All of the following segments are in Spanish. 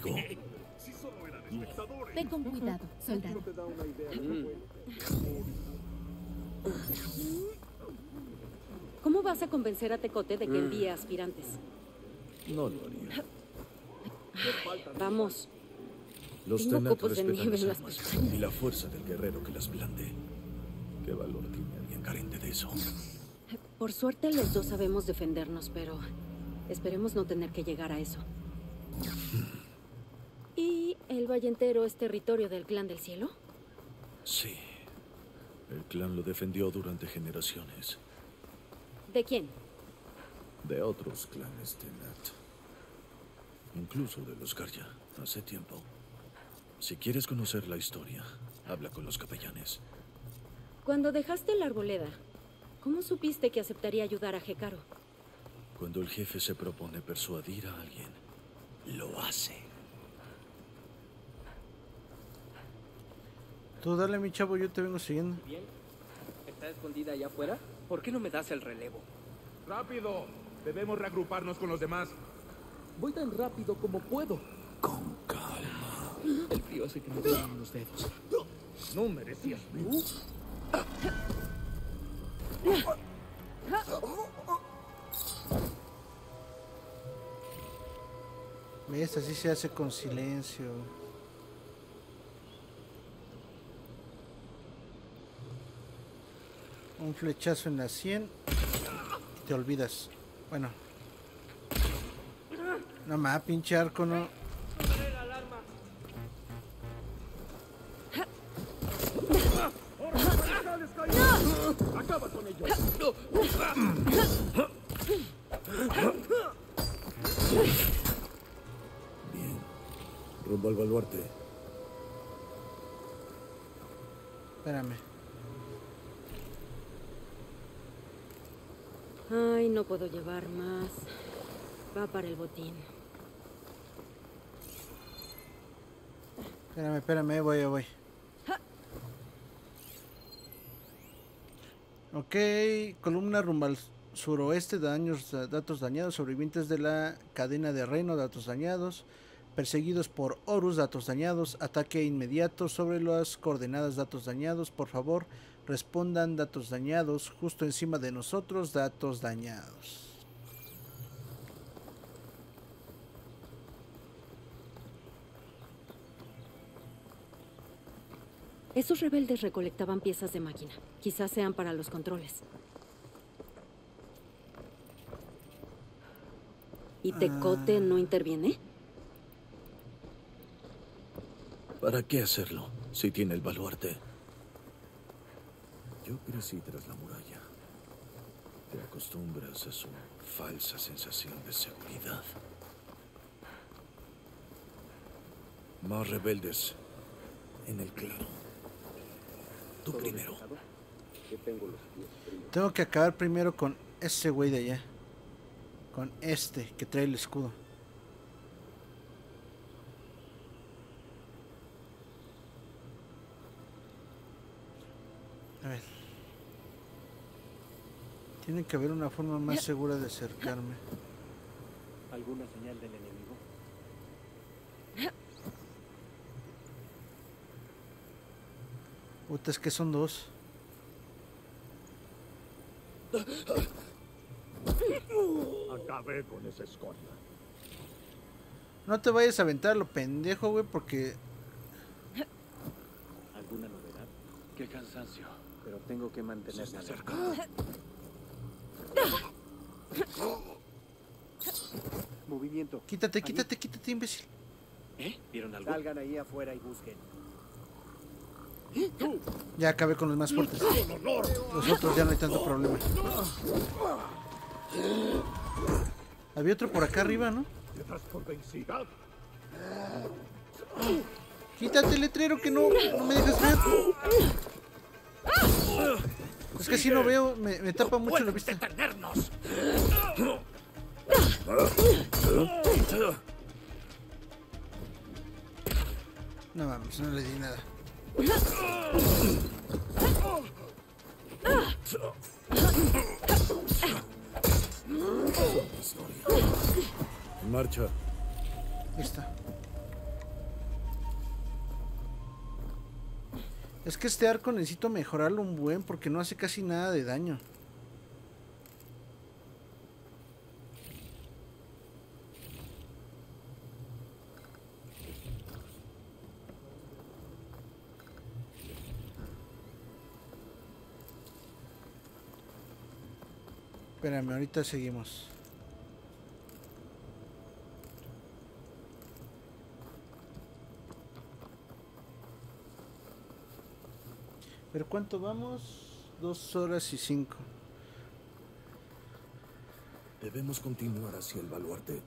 conmigo. Ve con cuidado, soldado. ¿Cómo vas a convencer a Tecote de que envíe aspirantes? No lo haría. Vamos. Los Tengo copos de nieve las en las pestañas. y la fuerza del guerrero que las blande. ¿Qué valor tiene alguien carente de eso? Por suerte los dos sabemos defendernos, pero esperemos no tener que llegar a eso. ¿Y el Valle entero es territorio del Clan del Cielo? Sí. El clan lo defendió durante generaciones. ¿De quién? De otros clanes Tenat. Incluso de los Garya, hace tiempo. Si quieres conocer la historia, habla con los capellanes. Cuando dejaste la arboleda, ¿cómo supiste que aceptaría ayudar a Hekaro? Cuando el jefe se propone persuadir a alguien, lo hace. Tú dale, mi chavo, yo te vengo siguiendo. Bien. ¿Está escondida allá afuera? ¿Por qué no me das el relevo? ¡Rápido! Debemos reagruparnos con los demás. Voy tan rápido como puedo. Con calma. El frío hace que me duelen los dedos. No merecías tú. Esta sí se hace con silencio. Un flechazo en la 100 y te olvidas. Bueno. No más, pinche arco, no. ¡Acaba con ellos! Bien. Rumbo al baluarte. Espérame. Ay, no puedo llevar más. Va para el botín. Espérame, espérame, voy, voy. Ok, columna rumbo al suroeste, daños, datos dañados, sobrevivientes de la cadena de reino, datos dañados, perseguidos por Horus, datos dañados, ataque inmediato sobre las coordenadas, datos dañados, por favor, respondan datos dañados, justo encima de nosotros, datos dañados. Esos rebeldes recolectaban piezas de máquina. Quizás sean para los controles. ¿Y Tecote no interviene? ¿Para qué hacerlo si tiene el baluarte? Yo crecí tras la muralla. Te acostumbras a su falsa sensación de seguridad. Más rebeldes en el claro. Tú primero. Tengo que acabar primero con ese güey de allá. Con este que trae el escudo. Tiene que haber una forma más segura de acercarme. ¿Alguna señal del enemigo? Puta, es que son dos. Acabé con esa escoria. No te vayas a aventar lo pendejo, güey, porque ¿Alguna novedad? Qué cansancio. Pero tengo que mantenerme alerta. Movimiento. quítate, Ahí. quítate, quítate, imbécil. ¿Eh? ¿Vieron algo? Salgan ahí afuera y busquen. Ya acabé con los más fuertes. Los otros ya no hay tanto problema. Había otro por acá arriba, ¿no? Quítate el letrero que no, no me dejas ver. Es que si no veo, me, me tapa mucho la vista. ¡Detenernos! No mames, no le di nada. En marcha. Ahí Es que este arco necesito mejorarlo un buen porque no hace casi nada de daño. Espérame, ahorita seguimos. ¿Pero cuánto vamos? Dos horas y cinco. Debemos continuar hacia el baluarte.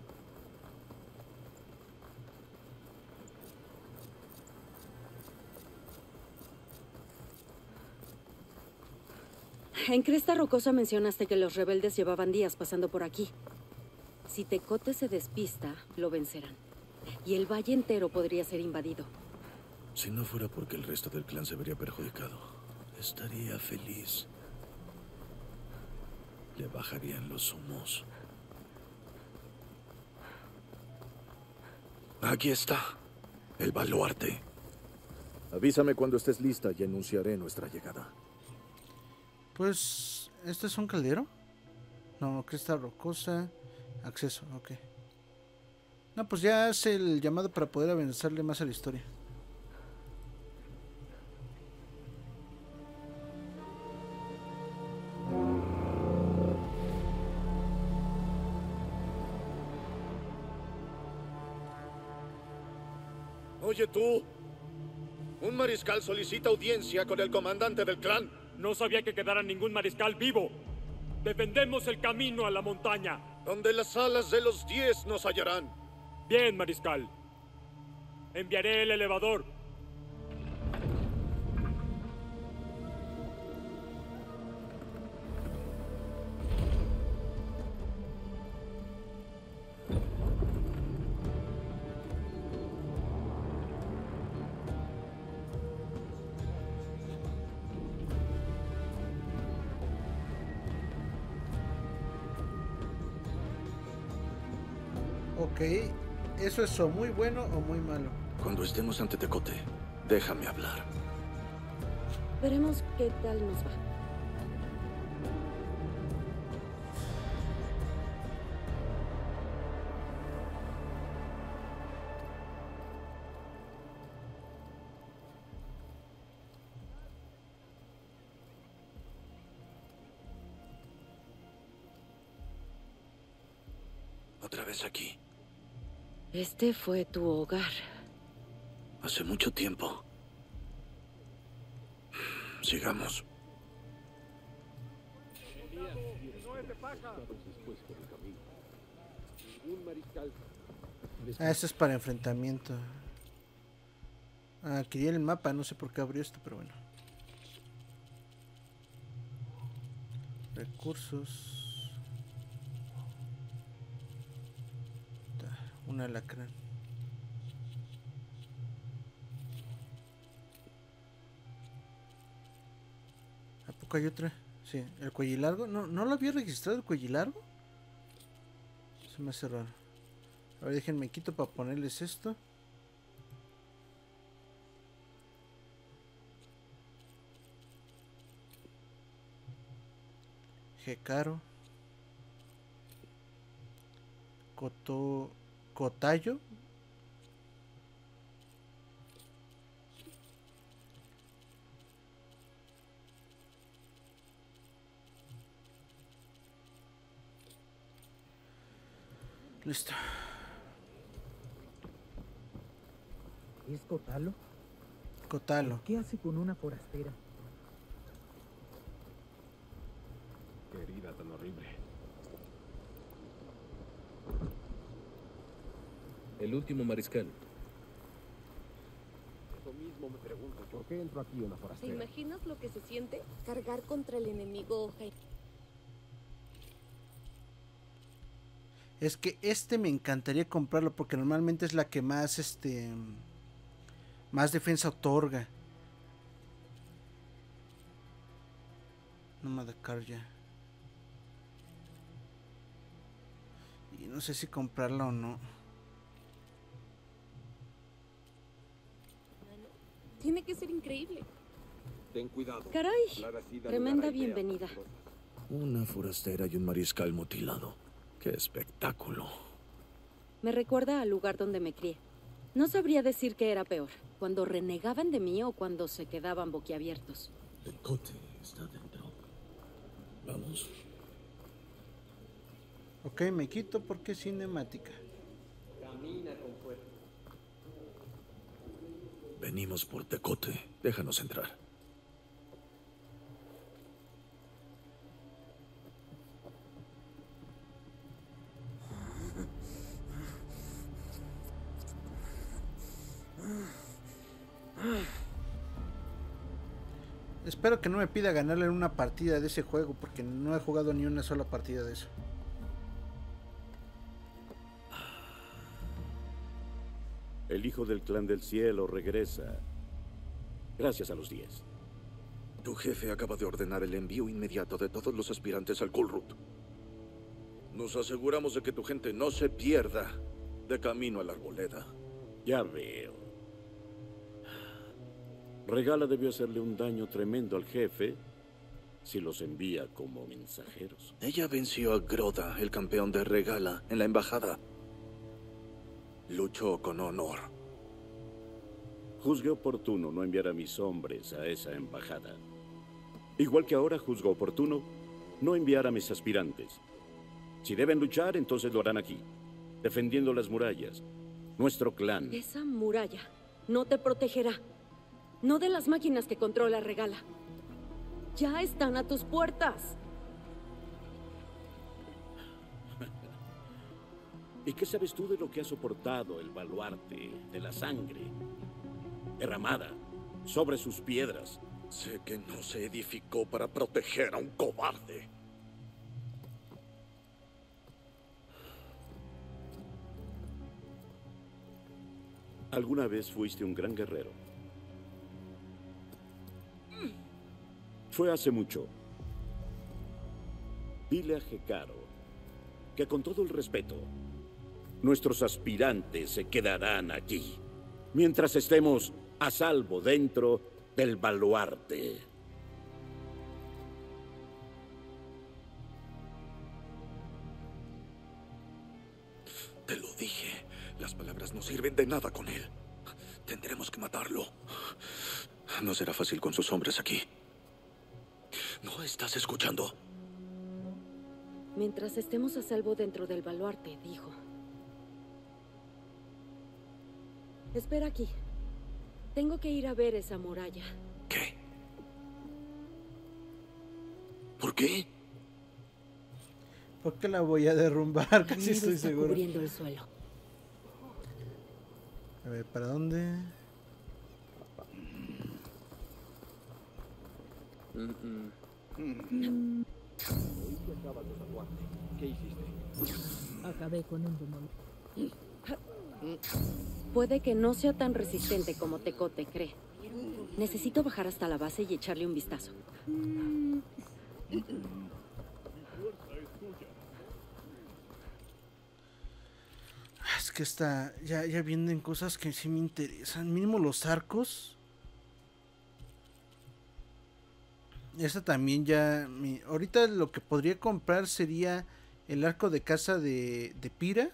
En Cresta Rocosa mencionaste que los rebeldes llevaban días pasando por aquí. Si Tecote se despista, lo vencerán. Y el valle entero podría ser invadido. Si no fuera porque el resto del clan se vería perjudicado, estaría feliz. Le bajarían los humos. Aquí está, el baluarte. Avísame cuando estés lista y anunciaré nuestra llegada. Pues, ¿este es un caldero? No, cresta rocosa. Acceso, ok. No, pues ya es el llamado para poder avanzarle más a la historia. Oye tú, un mariscal solicita audiencia con el comandante del clan. No sabía que quedara ningún mariscal vivo. Defendemos el camino a la montaña. Donde las alas de los diez nos hallarán. Bien, mariscal. Enviaré el elevador. ¿Eso es o muy bueno o muy malo? Cuando estemos ante Tecote, déjame hablar. Veremos qué tal nos va. Otra vez aquí. Este fue tu hogar. Hace mucho tiempo. Sigamos. Ah, este es para enfrentamiento. Ah, quería el mapa, no sé por qué abrió esto, pero bueno. Recursos. Un alacrán. ¿A poco hay otra? Sí, el cuello largo. ¿No, ¿No lo había registrado el cuello largo? Se me hace raro. A ver, déjenme quito para ponerles esto. Jecaro. Coto. Cotayo. Listo. ¿Es Cotalo? Cotalo. ¿Qué hace con una forastera? Qué herida tan horrible. El último mariscal. Eso mismo me pregunto, ¿por qué entro aquí una ¿Te forastera? imaginas lo que se siente? Cargar contra el enemigo Es que este me encantaría comprarlo porque normalmente es la que más este más defensa otorga. No ya. Y no sé si comprarla o no. Tiene que ser increíble. Ten cuidado. Caray, tremenda bienvenida. Una forastera y un mariscal mutilado. ¡Qué espectáculo! Me recuerda al lugar donde me crié. No sabría decir qué era peor, cuando renegaban de mí o cuando se quedaban boquiabiertos. El cote está dentro. Vamos. Ok, me quito porque es cinemática. Venimos por Tecote. Déjanos entrar. Espero que no me pida ganarle en una partida de ese juego porque no he jugado ni una sola partida de eso. El hijo del clan del cielo regresa. Gracias a los 10. Tu jefe acaba de ordenar el envío inmediato de todos los aspirantes al Kulrut. Nos aseguramos de que tu gente no se pierda de camino a la arboleda. Ya veo. Regala debió hacerle un daño tremendo al jefe si los envía como mensajeros. Ella venció a Groda, el campeón de Regala, en la embajada. Luchó con honor. Juzgué oportuno no enviar a mis hombres a esa embajada. Igual que ahora juzgo oportuno no enviar a mis aspirantes. Si deben luchar, entonces lo harán aquí, defendiendo las murallas. Nuestro clan. Esa muralla no te protegerá. No de las máquinas que controla Regala. Ya están a tus puertas. ¿Y qué sabes tú de lo que ha soportado el baluarte de la sangre derramada sobre sus piedras? Sé que no se edificó para proteger a un cobarde. Alguna vez fuiste un gran guerrero. Fue hace mucho. Dile a Jecaro que con todo el respeto, nuestros aspirantes se quedarán allí, mientras estemos a salvo dentro del baluarte. Te lo dije. Las palabras no sirven de nada con él. Tendremos que matarlo. No será fácil con sus hombres aquí. ¿No estás escuchando? Mientras estemos a salvo dentro del baluarte, dijo. Espera aquí. Tengo que ir a ver esa muralla. ¿Qué? ¿Por qué? ¿Por qué la voy a derrumbar? Casi estoy está seguro. cubriendo el suelo. A ver, ¿para dónde? ¿Qué hiciste? Acabé con un demonio. Puede que no sea tan resistente como Tecote cree. Necesito bajar hasta la base y echarle un vistazo. Es que está. Ya, ya vienen cosas que sí me interesan. Mínimo los arcos. Esta también ya. ahorita lo que podría comprar sería el arco de caza de, de Pira.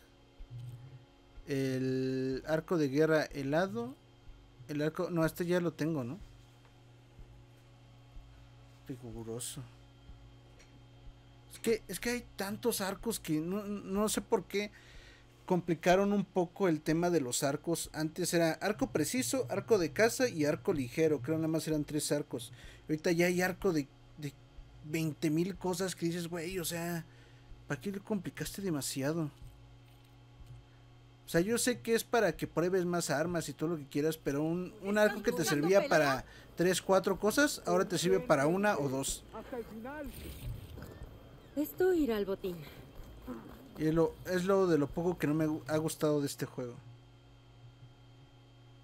El arco de guerra helado. El arco. No, este ya lo tengo, ¿no? Riguroso. Es que, es que hay tantos arcos que no, no sé por qué complicaron un poco el tema de los arcos. Antes era arco preciso, arco de caza y arco ligero. Creo nada más eran tres arcos. Ahorita ya hay arco de, de 20 mil cosas que dices, güey, o sea, ¿para qué le complicaste demasiado? O sea, yo sé que es para que pruebes más armas y todo lo que quieras, pero un, un arco que te servía para tres, cuatro cosas, ahora te sirve para una o dos. Esto irá al botín. Y es lo, es lo de lo poco que no me ha gustado de este juego.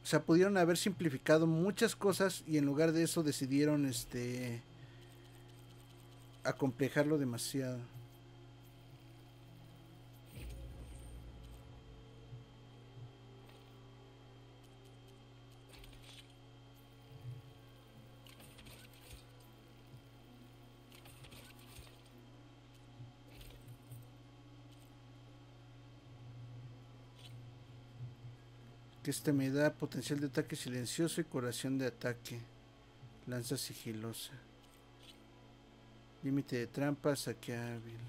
O sea, pudieron haber simplificado muchas cosas y en lugar de eso decidieron este acomplejarlo demasiado. Que este me da potencial de ataque silencioso y curación de ataque. Lanza sigilosa. Límite de trampa, saque hábil.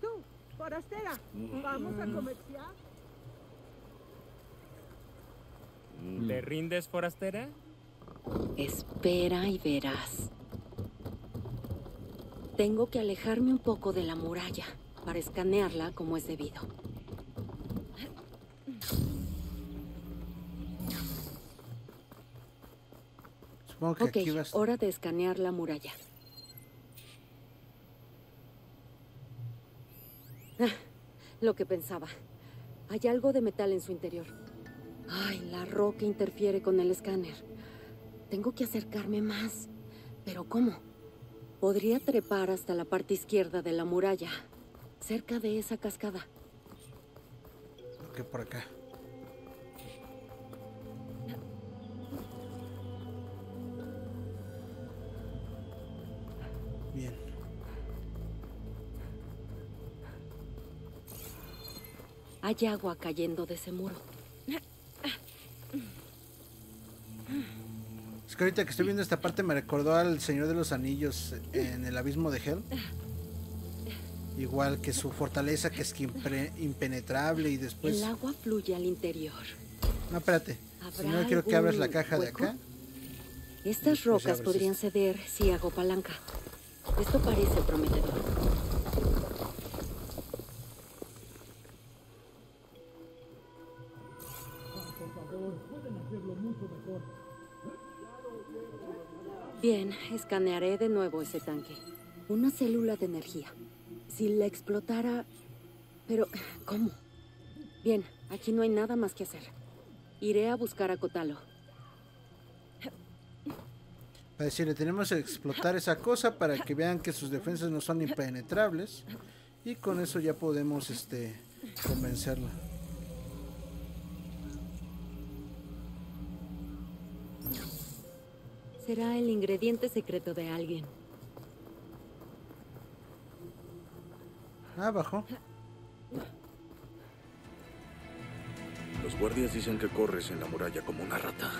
Tú, forastera, vamos a comerciar. ¿Te rindes, forastera? Espera y verás. Tengo que alejarme un poco de la muralla para escanearla como es debido. Supongo que Ok, aquí vas. hora de escanear la muralla. Ah, lo que pensaba. Hay algo de metal en su interior. Ay, la roca interfiere con el escáner. Tengo que acercarme más. ¿Pero cómo? Podría trepar hasta la parte izquierda de la muralla, cerca de esa cascada. Ok, por acá. Bien. Hay agua cayendo de ese muro. Es que ahorita que estoy viendo esta parte me recordó al Señor de los Anillos en el abismo de Hell. Igual que su fortaleza que es que impre- impenetrable y después... El agua fluye al interior. No, espérate. ¿Habrá Primero quiero que abras la caja de acá. Estas rocas podrían ceder si hago palanca. Esto parece prometedor. Bien, escanearé de nuevo ese tanque. Una célula de energía. Si la explotara... Pero, ¿cómo? Bien, aquí no hay nada más que hacer. Iré a buscar a Kotalo. Para decirle, tenemos que explotar esa cosa para que vean que sus defensas no son impenetrables. Y con eso ya podemos este convencerla. Será el ingrediente secreto de alguien. Ah, bajó. Los guardias dicen que corres en la muralla como una rata.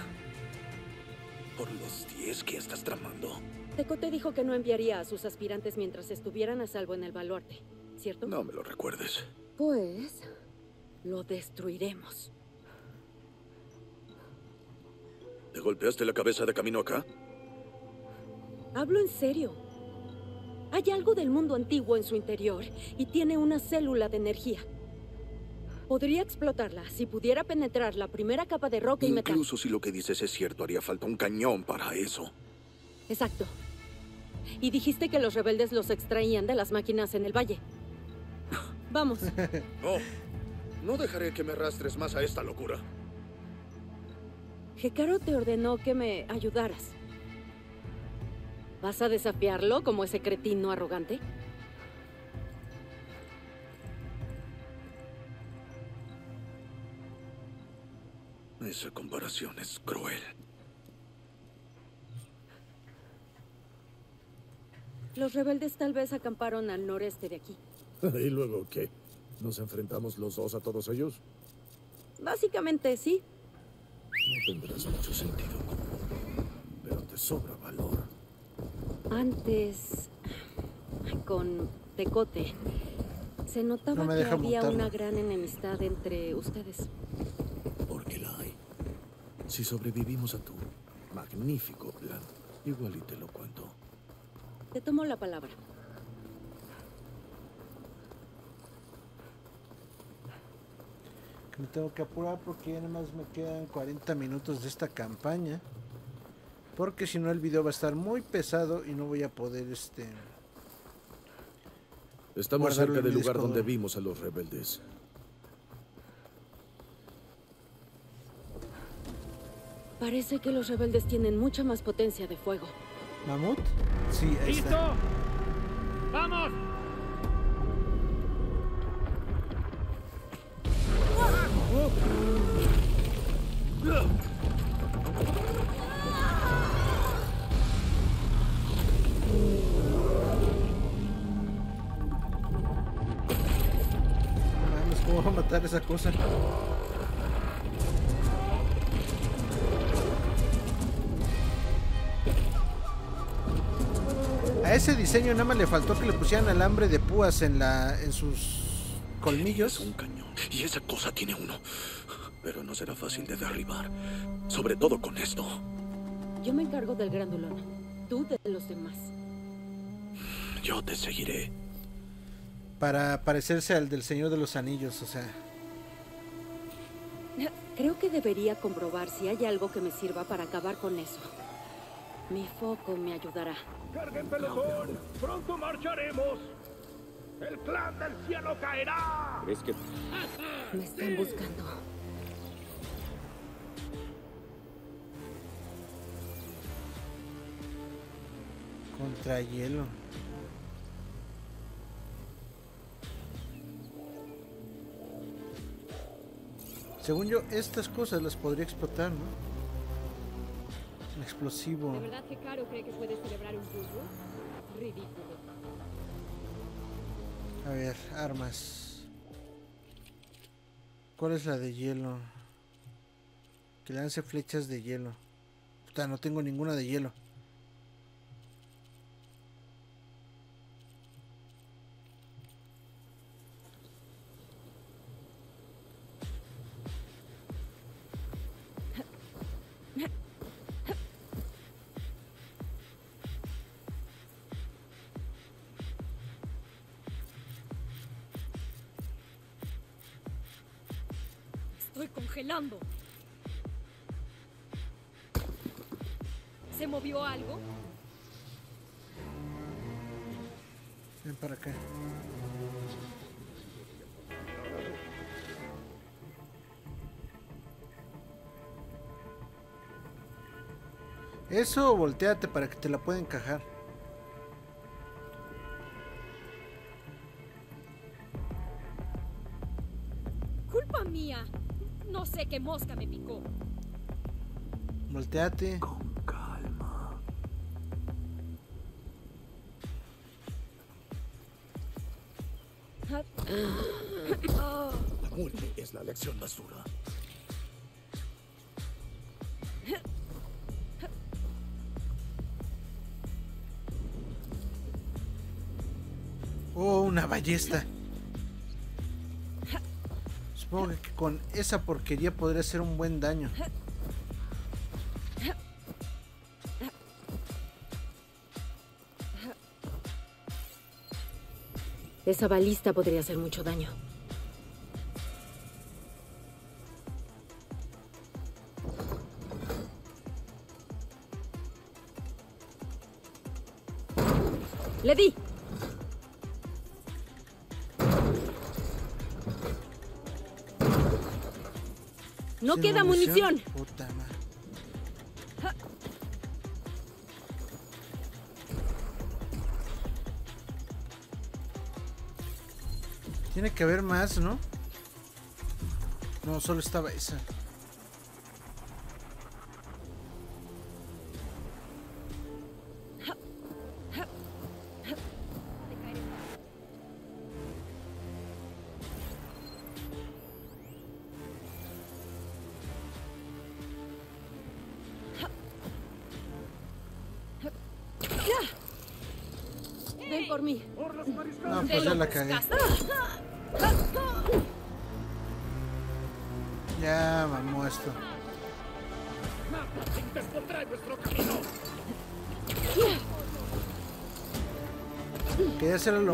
Por los diez que estás tramando. Tecote dijo que no enviaría a sus aspirantes mientras estuvieran a salvo en el baluarte, ¿cierto? No me lo recuerdes. Pues lo destruiremos. ¿Te golpeaste la cabeza de camino acá? Hablo en serio. Hay algo del mundo antiguo en su interior y tiene una célula de energía. Podría explotarla si pudiera penetrar la primera capa de roca y metal. Incluso si lo que dices es cierto, haría falta un cañón para eso. Exacto. Y dijiste que los rebeldes los extraían de las máquinas en el valle. Vamos. No, no dejaré que me arrastres más a esta locura. Hekaro te ordenó que me ayudaras. ¿Vas a desafiarlo como ese cretino arrogante? Esa comparación es cruel. Los rebeldes tal vez acamparon al noreste de aquí. ¿Y luego qué? ¿Nos enfrentamos los dos a todos ellos? Básicamente sí. No tendrás mucho sentido común, pero te sobra valor. Antes, con Tecote, se notaba No que había una gran enemistad entre ustedes. Porque la hay. Si sobrevivimos a tu magnífico plan, igual y te lo cuento. Te tomo la palabra. Me tengo que apurar porque ya nada más me quedan 40 minutos de esta campaña. Porque si no el video va a estar muy pesado y no voy a poder este Estamos cerca del lugar donde vimos a los rebeldes. Parece que los rebeldes tienen mucha más potencia de fuego. mamut. Sí, ahí ¡Listo! está. ¡Vamos! Mames, ¿cómo va a matar esa cosa? A ese diseño nada más le faltó que le pusieran alambre de púas en la en sus colmillos. un cañón. Y esa cosa tiene uno. Pero no será fácil de derribar. Sobre todo con esto. Yo me encargo del grandulón. Tú de los demás. Yo te seguiré. Para parecerse al del Señor de los Anillos, o sea. Creo que debería comprobar si hay algo que me sirva para acabar con eso. Mi foco me ayudará. ¡Carguen pelotón! ¡Pronto marcharemos! ¡El clan del cielo caerá! ¿Crees que Me están buscando. Contra hielo. Según yo, estas cosas las podría explotar, ¿no? Un explosivo. ¿De verdad que Caro cree que puede celebrar un fútbol? Ridículo. A ver, armas. ¿Cuál es la de hielo? Que lance flechas de hielo. Puta, no tengo ninguna de hielo. ¿Se movió algo? Ven para acá. Eso, volteate para que te la pueda encajar. Mosca me picó. Volteate. La muerte es la lección más dura. Oh, una ballesta. Supongo que con esa porquería podría hacer un buen daño. Esa balista podría hacer mucho daño. Le di. No ¿Sin queda munición. Puta madre. Tiene que haber más, ¿no? No, solo estaba esa.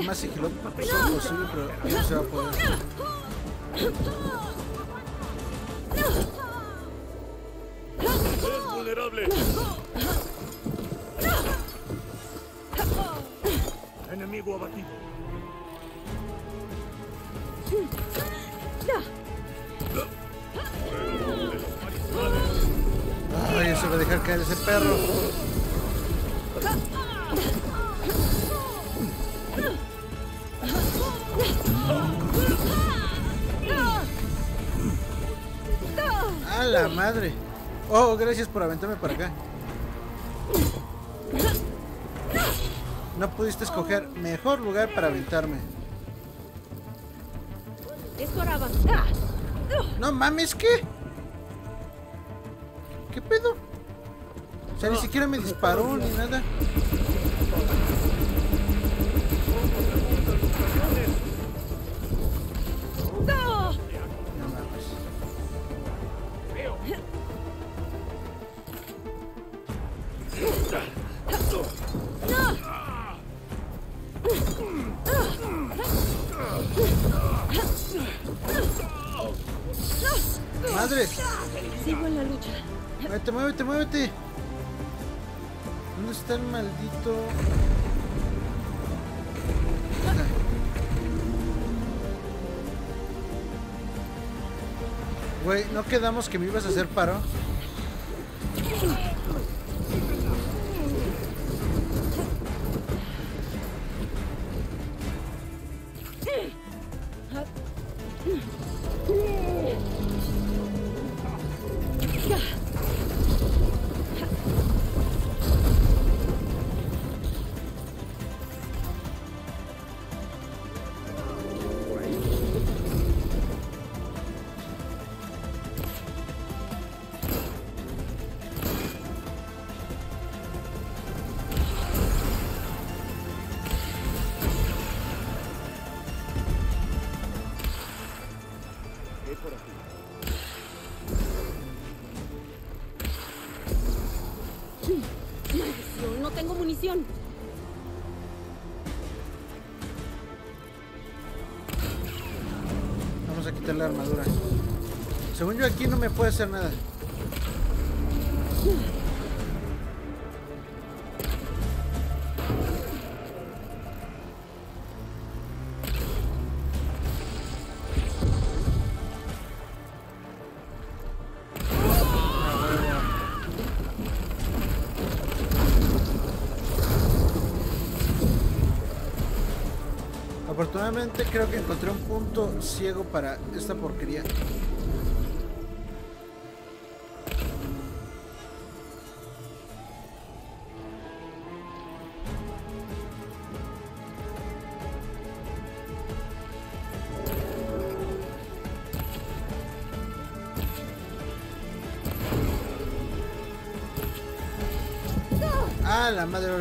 Más sigiloso posible, pero no se va a poder. A la madre! Oh, gracias por aventarme para acá. No pudiste escoger mejor lugar para aventarme. Es hora avanzar. No mames, ¿qué? ¿Qué pedo? O sea, ni siquiera me disparó ni nada. Muévete, muévete, muévete. ¿Dónde está el maldito? Güey, ¿no quedamos que me ibas a hacer paro? Aquí no me puede hacer nada. Afortunadamente creo que encontré un punto ciego para esta porquería.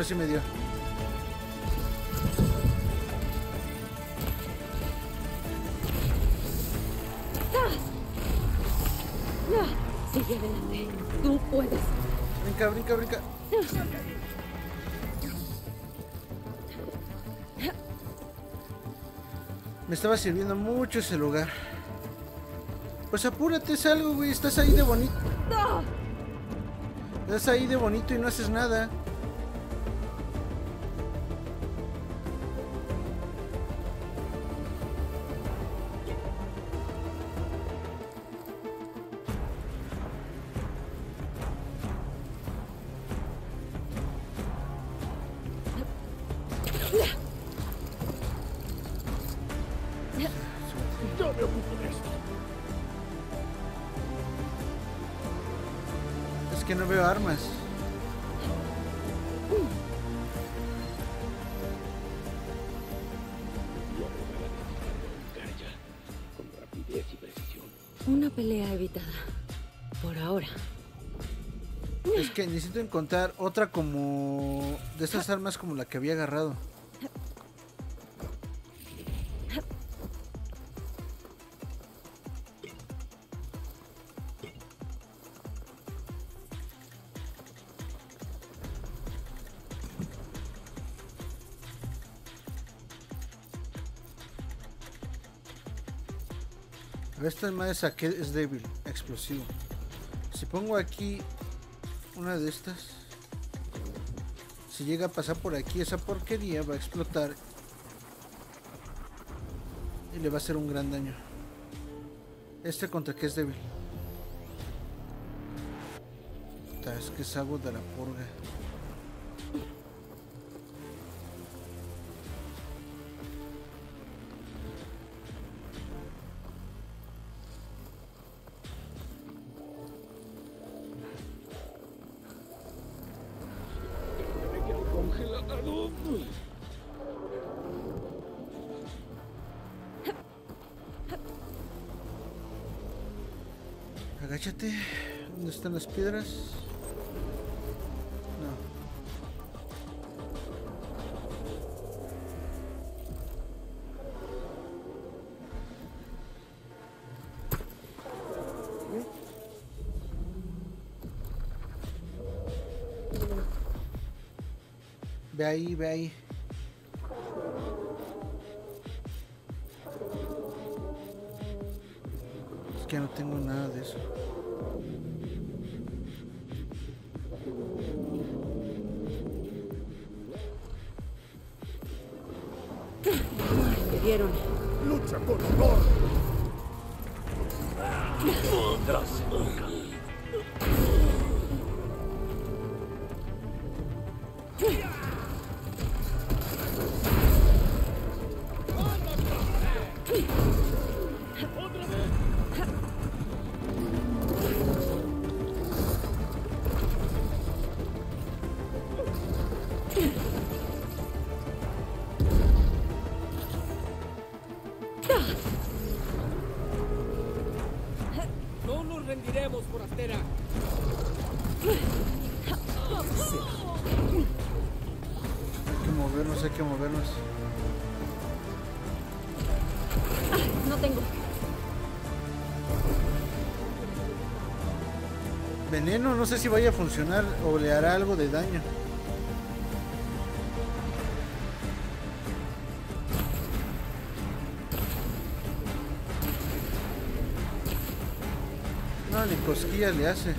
Sí me dio. Sigue adelante. Tú puedes. Brinca, brinca, brinca. Me estaba sirviendo mucho ese lugar. Pues apúrate, es algo, güey. Estás ahí de bonito. Estás ahí de bonito y no haces nada. Encontrar otra como... De esas armas como la que había agarrado. Esta madre saqué es débil, explosivo. Si pongo aquí una de estas, si llega a pasar por aquí, esa porquería va a explotar y le va a hacer un gran daño. Este contra que es débil. Es que es agua de la purga. ¿Dónde están las piedras? No. Ve ahí, ve ahí. Que movernos. No tengo. Veneno, no sé si vaya a funcionar o le hará algo de daño. No, ni cosquillas le hace.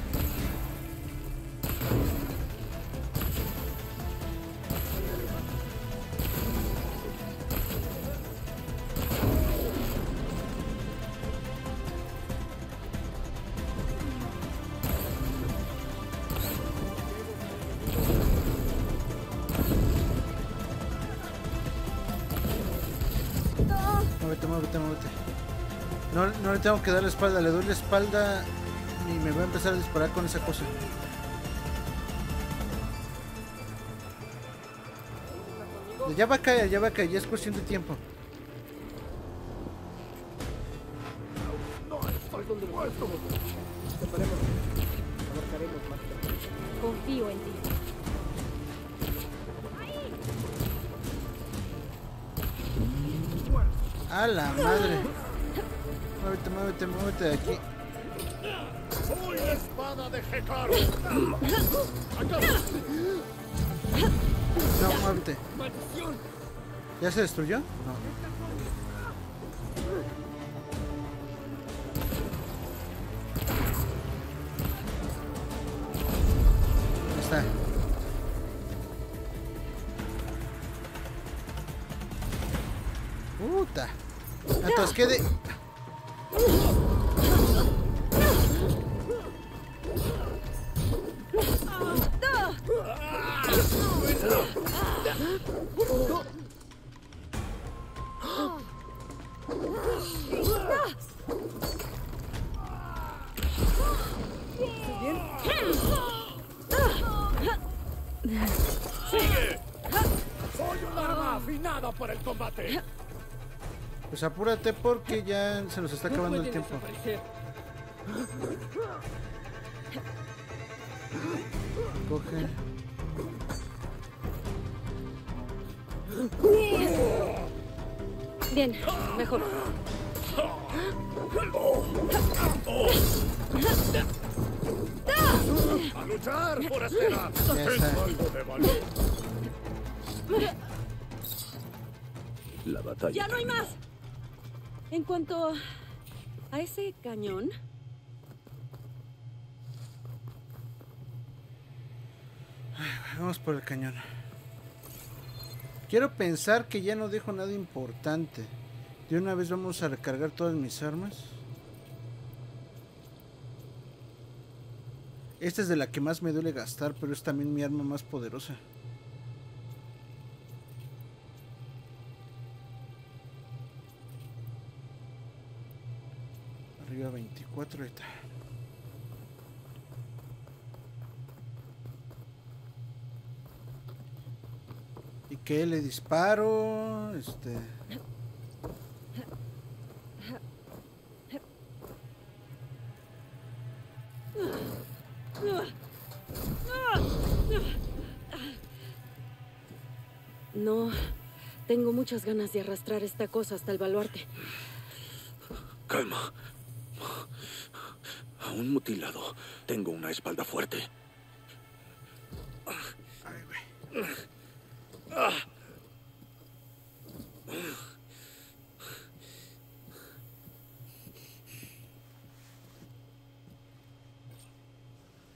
Tengo que dar la espalda, le doy la espalda y me voy a empezar a disparar con esa cosa. Ya va a caer, ya va a caer, ya es cuestión de tiempo. Muévete, muévete, muévete de aquí. Soy la espada de Hekaro. No, muévete. ¡Maldición! ¿Ya se destruyó? No. Puta. Atasqué de. Apúrate porque ya se nos está acabando el tiempo. Coge. Bien, mejor. ¡A luchar, forastera! Algo de valor. La batalla. ¡Ya no hay más! En cuanto a ese cañón, Vamos por el cañón. Quiero pensar que ya no dejo nada importante. De una vez vamos a recargar todas mis armas. Esta es de la que más me duele gastar, pero es también mi arma más poderosa. Arriba 24 ahí está. Que le disparo. Este. No, tengo muchas ganas de arrastrar esta cosa hasta el baluarte. Calma. Aún mutilado, tengo una espalda fuerte.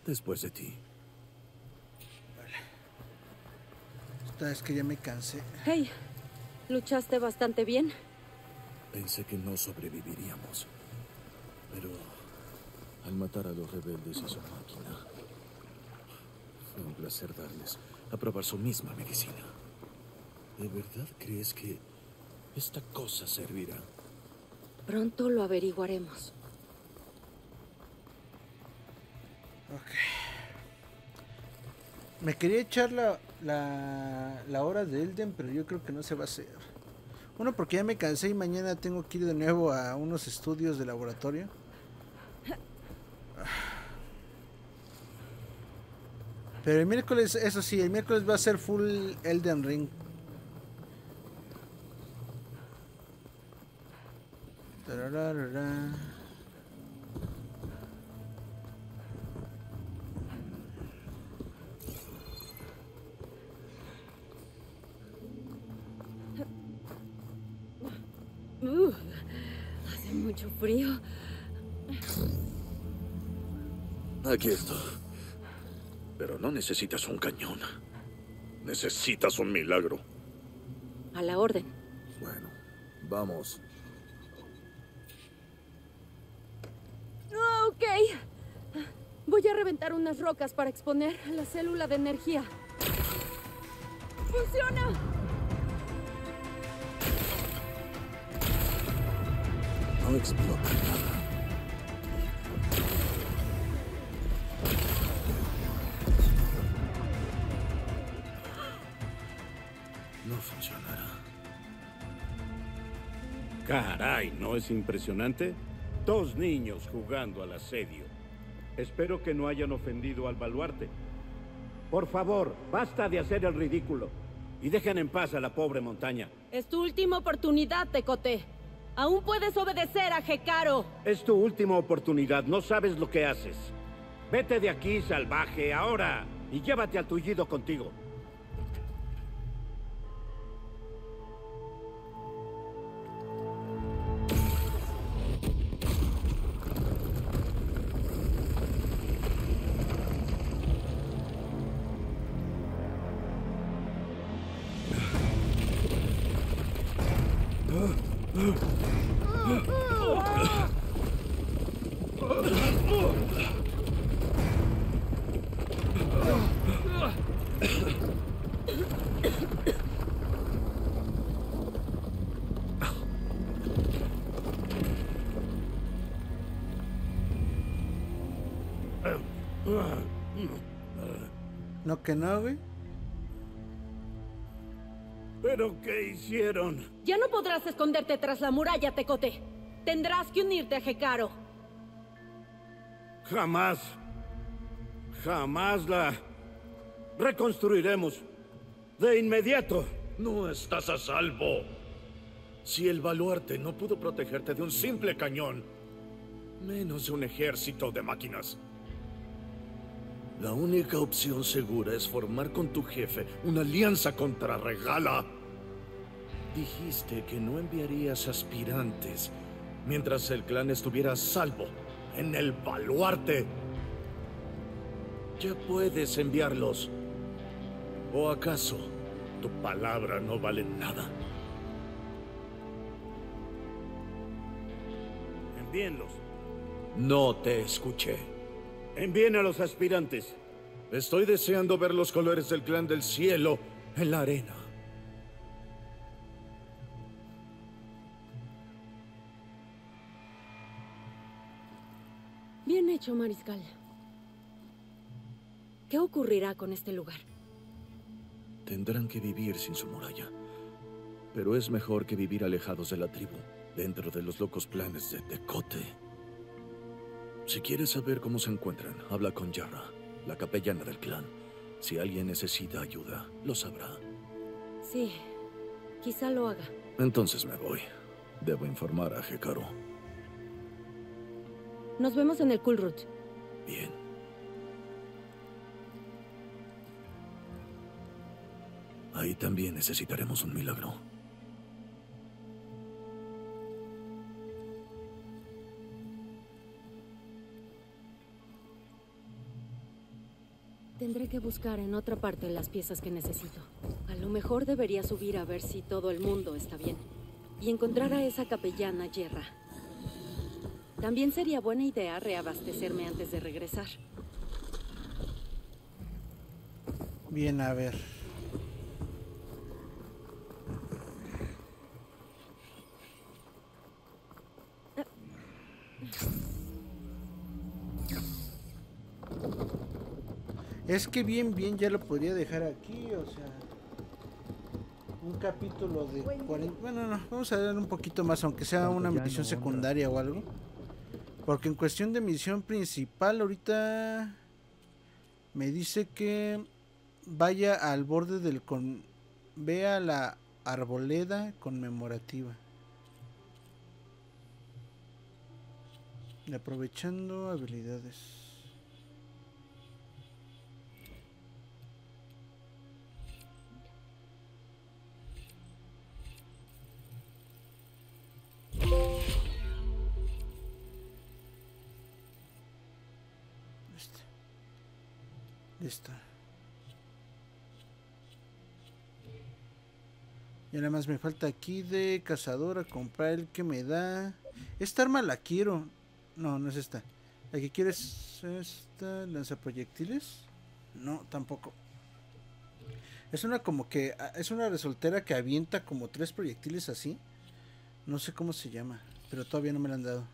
Después de ti. Esta es que ya me cansé. Hey, luchaste bastante bien. Pensé que no sobreviviríamos. Pero al matar a los rebeldes y su máquina, fue un placer darles a probar su misma medicina. ¿De verdad crees que esta cosa servirá? Pronto lo averiguaremos. Ok. Me quería echar la, la, la hora de Elden, pero yo creo que no se va a hacer. Uno, porque ya me cansé y mañana tengo que ir de nuevo a unos estudios de laboratorio. Pero el miércoles, eso sí, el miércoles va a ser full Elden Ring. Tararara. Uh, hace mucho frío. Aquí está. Pero no necesitas un cañón. Necesitas un milagro. A la orden. Bueno, vamos. Ok. Voy a reventar unas rocas para exponer la célula de energía. ¡Funciona! No explota nada. Caray, ¿no es impresionante? Dos niños jugando al asedio. Espero que no hayan ofendido al baluarte. Por favor, basta de hacer el ridículo. Y dejen en paz a la pobre montaña. Es tu última oportunidad, Tecote. Aún puedes obedecer a Jecaro. Es tu última oportunidad, no sabes lo que haces. Vete de aquí, salvaje, ahora. Y llévate al tullido contigo. No que no, güey. ¿Pero qué hicieron? Ya no podrás esconderte tras la muralla, Tecote. Tendrás que unirte a Jecaro. Jamás. Jamás la reconstruiremos. De inmediato. No estás a salvo. Si el baluarte no pudo protegerte de un simple cañón, menos de un ejército de máquinas. La única opción segura es formar con tu jefe una alianza contra Regala. Dijiste que no enviarías aspirantes mientras el clan estuviera a salvo en el baluarte. Ya puedes enviarlos. ¿O acaso tu palabra no vale nada? Envíenlos. No te escuché. Envíen a los aspirantes. Estoy deseando ver los colores del clan del cielo en la arena. Bien hecho, Mariscal. ¿Qué ocurrirá con este lugar? Tendrán que vivir sin su muralla. Pero es mejor que vivir alejados de la tribu, dentro de los locos planes de Tecote. Si quieres saber cómo se encuentran, habla con Yara, la capellana del clan. Si alguien necesita ayuda, lo sabrá. Sí, quizá lo haga. Entonces me voy. Debo informar a Hekaru. Nos vemos en el Kulrut. Bien. Ahí también necesitaremos un milagro. Tendré que buscar en otra parte las piezas que necesito. A lo mejor debería subir a ver si todo el mundo está bien. Y encontrar a esa capellana Yerra. También sería buena idea reabastecerme antes de regresar. Bien, a ver. Es que bien, bien ya lo podría dejar aquí, o sea. Un capítulo de 40. Bueno, no, vamos a ver un poquito más, aunque sea una misión secundaria o algo. Porque en cuestión de misión principal, ahorita me dice que vaya al borde del con. Vea la arboleda conmemorativa. Y aprovechando habilidades. Este. Listo. Y nada más me falta aquí de cazadora comprar el que me da. Esta arma la quiero. No, no es esta. La que quiero es esta lanzaproyectiles. No, tampoco. Es una como que ah, es una resoltera que avienta como tres proyectiles así. No sé cómo se llama, pero todavía no me la han dado.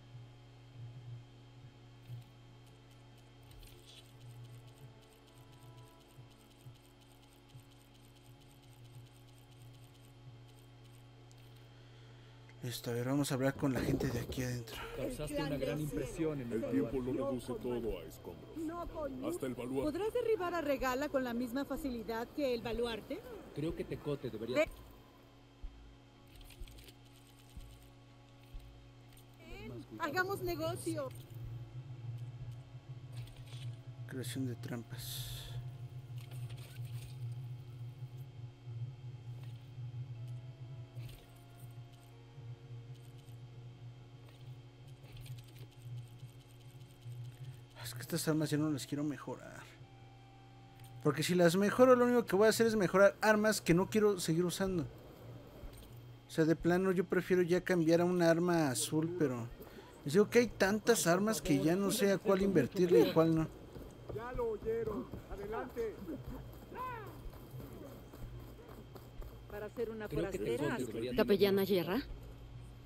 Listo, a ver, vamos a hablar con la gente de aquí adentro. Causaste una gran impresión en el El tiempo lo reduce todo a escombros. Hasta el baluarte. ¿Podrás derribar a Regala con la misma facilidad que el baluarte? Creo que Tecote debería... Creación de trampas. Es que estas armas ya no las quiero mejorar. Porque si las mejoro, lo único que voy a hacer es mejorar armas que no quiero seguir usando. O sea, de plano yo prefiero ya cambiar a una arma azul, pero... Digo que hay tantas armas que ya no sé a cuál invertirle y cuál no. Ya lo oyeron. Adelante. Para hacer una forastera. Capellana Yerra.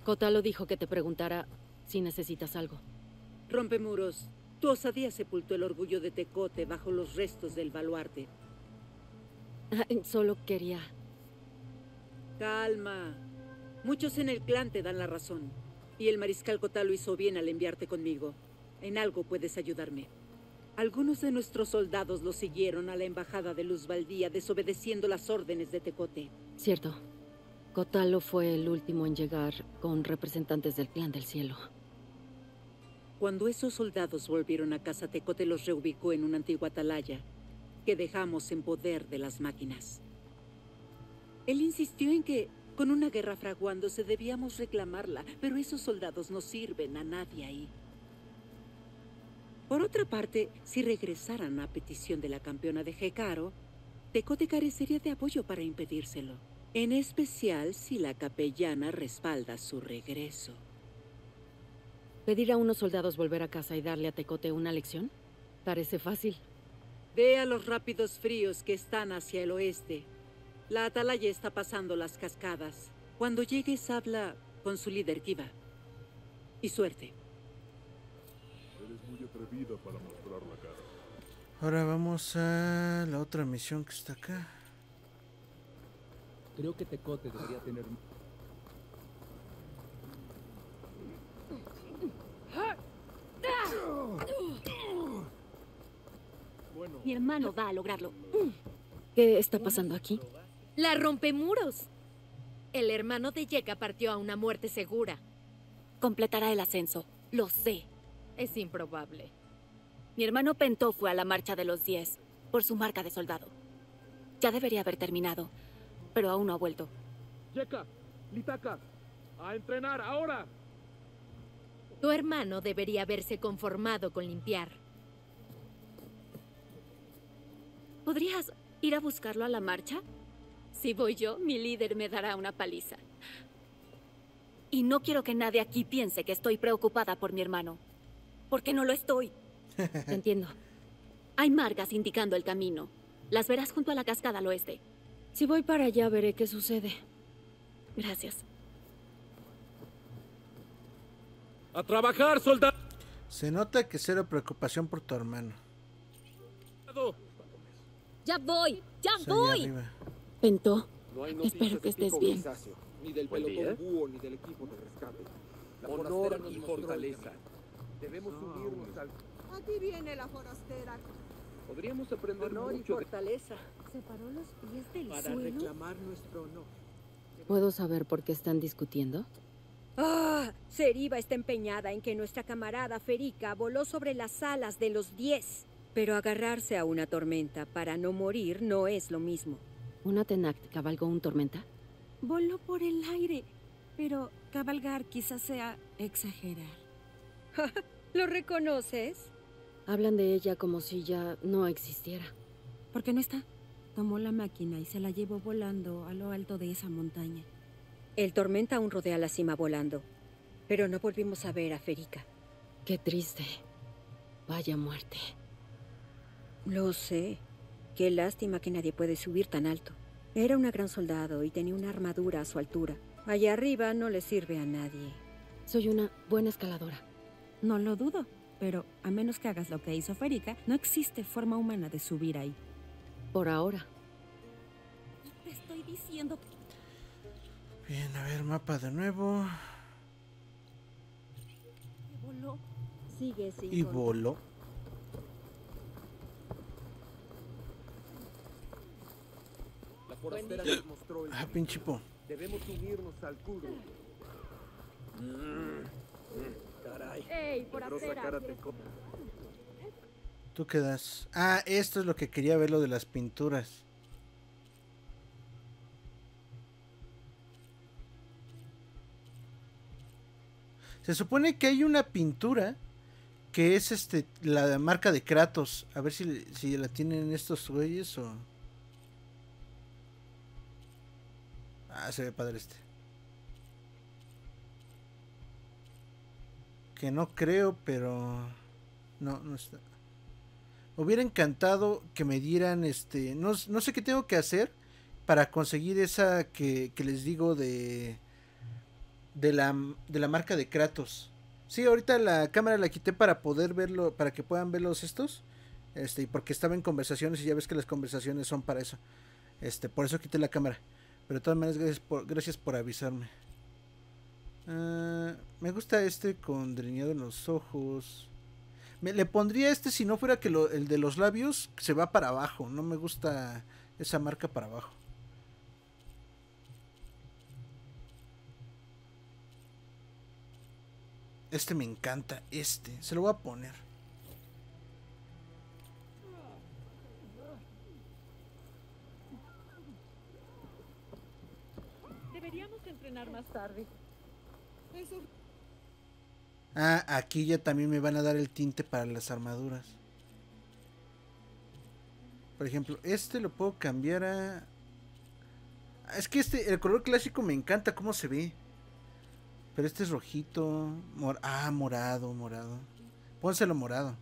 Kotalo dijo que te preguntara si necesitas algo. Rompemuros, tu osadía sepultó el orgullo de Tecote bajo los restos del baluarte. Solo quería... Calma. Muchos en el clan te dan la razón. Y el mariscal Kotalo hizo bien al enviarte conmigo. En algo puedes ayudarme. Algunos de nuestros soldados lo siguieron a la embajada de Luz Baldía desobedeciendo las órdenes de Tecote. Cierto. Kotalo fue el último en llegar con representantes del clan del cielo. Cuando esos soldados volvieron a casa, Tecote los reubicó en una antigua atalaya que dejamos en poder de las máquinas. Él insistió en que, con una guerra fraguándose, debíamos reclamarla, pero esos soldados no sirven a nadie ahí. Por otra parte, si regresaran a petición de la campeona de Hekaro, Tecote carecería de apoyo para impedírselo. En especial si la capellana respalda su regreso. ¿Pedir a unos soldados volver a casa y darle a Tecote una lección? Parece fácil. Ve a los rápidos fríos que están hacia el oeste. La atalaya está pasando las cascadas. Cuando llegues, habla con su líder Kiva. Y suerte. Eres muy atrevida para mostrar la cara. Ahora vamos a la otra misión que está acá. Creo que Tecote debería tener... Mi hermano va a lograrlo. ¿Qué está pasando aquí? La rompemuros. El hermano de Yeka partió a una muerte segura. Completará el ascenso. Lo sé. Es improbable. Mi hermano Pento fue a la marcha de los 10 por su marca de soldado. Ya debería haber terminado, pero aún no ha vuelto. Yeka, Litaka, a entrenar ahora. Tu hermano debería haberse conformado con limpiar. ¿Podrías ir a buscarlo a la marcha? Si voy yo, mi líder me dará una paliza. Y no quiero que nadie aquí piense que estoy preocupada por mi hermano. Porque no lo estoy. Te entiendo. Hay marcas indicando el camino. Las verás junto a la cascada al oeste. Si voy para allá, veré qué sucede. Gracias. ¡A trabajar, soldado! Se nota que cero preocupación por tu hermano. ¡Ya voy! ¡Ya Soy voy! arriba. Pento, No hay espero que estés bien. grisáceo, ni del Buen pelotón día. búho, ni del equipo de rescate. La Honor y fortaleza. Debemos al... Aquí viene la forastera. Podríamos aprender Honor y de... fortaleza. Separó los pies del Para suelo. reclamar nuestro honor. ¿Puedo saber por qué están discutiendo? Ah, Seriba está empeñada en que nuestra camarada Ferica voló sobre las alas de los diez. Pero agarrarse a una tormenta para no morir no es lo mismo. ¿Una Tenact cabalgó un tormenta? Voló por el aire, pero cabalgar quizás sea exagerar. ¿Lo reconoces? Hablan de ella como si ya no existiera. ¿Por qué no está? Tomó la máquina y se la llevó volando a lo alto de esa montaña. El tormenta aún rodea la cima volando, pero no volvimos a ver a Ferica. Qué triste. Vaya muerte. Lo sé. Qué lástima que nadie puede subir tan alto. Era una gran soldado y tenía una armadura a su altura. Allá arriba no le sirve a nadie. Soy una buena escaladora. No lo dudo, pero a menos que hagas lo que hizo Ferica, no existe forma humana de subir ahí. Por ahora. Te estoy diciendo Bien, a ver, mapa de nuevo. que voló. Sigue sin Y voló. Forastera nos mostró el Ah, pinchipo. Debemos subirnos al cudro. Caray. ¡Ey, forastera! ¿Tú qué das? Ah, esto es lo que quería ver, lo de las pinturas. Se supone que hay una pintura que es este la marca de Kratos. A ver si, si la tienen estos güeyes o. Ah, se ve padre este. Que no creo, pero. No, no está. Hubiera encantado que me dieran este. No, no sé qué tengo que hacer para conseguir esa que, que les digo de. De la, de la marca de Kratos. Sí, ahorita la cámara la quité para poder verlo, para que puedan verlos estos. Este, y porque estaba en conversaciones y ya ves que las conversaciones son para eso. Este, por eso quité la cámara. Pero de todas maneras, gracias por, gracias por avisarme. Ah, me gusta este con delineado en los ojos. Me, le pondría este si no fuera que el de los labios se va para abajo. No me gusta esa marca para abajo. Este me encanta, este. Se lo voy a poner. Más tarde. Eso Ah, aquí ya también me van a dar el tinte para las armaduras. Por ejemplo, este lo puedo cambiar a... Es que este, el color clásico me encanta cómo se ve. Pero este es rojito. mor- ah, morado, morado. Pónselo morado.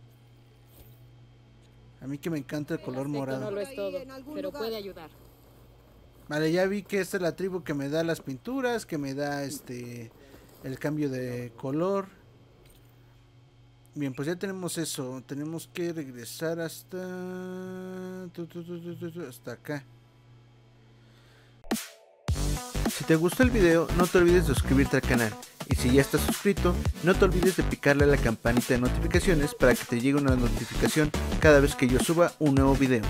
A mí que me encanta el color morado. No lo es todo, pero puede ayudar. Vale, ya vi que esta es la tribu que me da las pinturas, que me da este el cambio de color. Bien, pues ya tenemos eso. Tenemos que regresar hasta hasta acá. Si te gustó el video, no te olvides de suscribirte al canal. Y si ya estás suscrito, no te olvides de picarle a la campanita de notificaciones para que te llegue una notificación cada vez que yo suba un nuevo video.